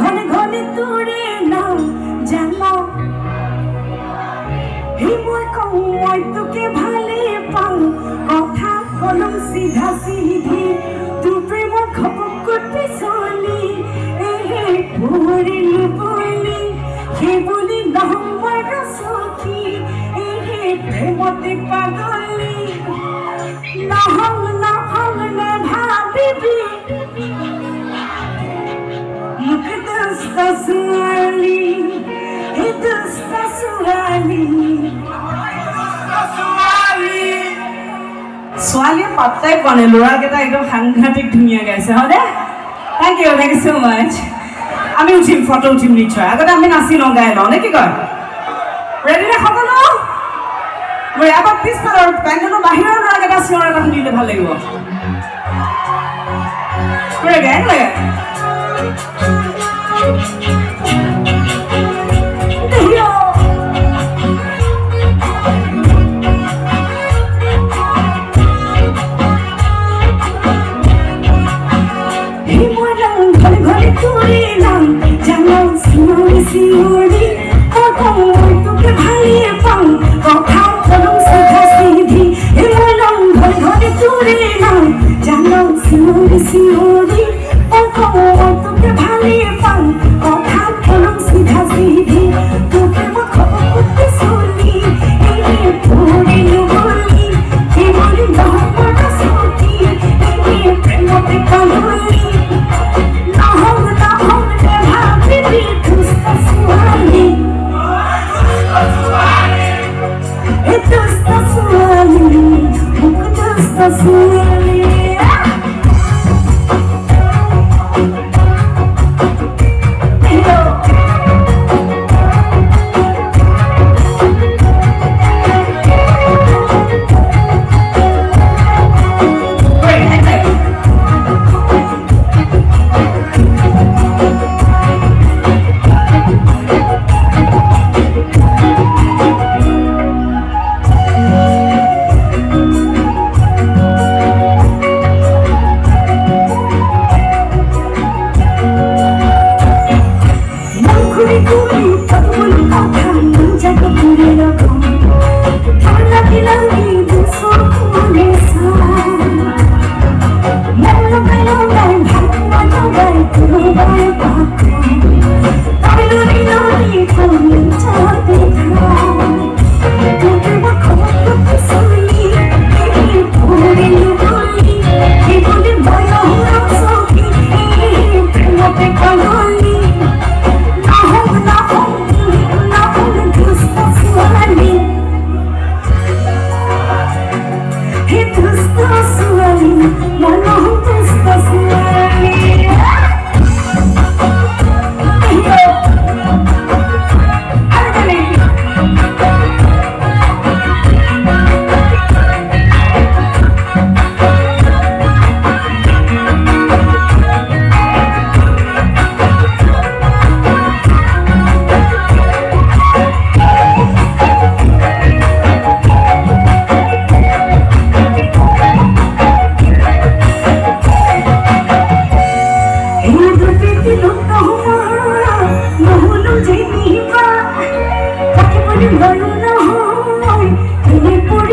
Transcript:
ঘন ঘন তুড়ে নাও জানাও হিময় কম তোকে ভালে পাও। কথা কলম সিধা সিধি। ছোৱালীয়ে পাত্তাই পোৱা নাই ল'ৰাকেইটা একদম সাংঘাতিক ধুনীয়া গাইছে হয়নে? Thank you thank you so' much আমি উঠিম ফটো উঠিম নিশ্চয়। আগতে আমি নাচি লওঁ গাই লওঁ নে কি কয়? ৰেডিনে সকলো? মই এবাৰ পিছফালে আৰু বাংগালোৰ বাহিৰৰ ল'ৰাকেইটা চিঞৰ এটা শুনিলে ভাল লাগিব। গাই। Oh. i'm a Sempre querida 你不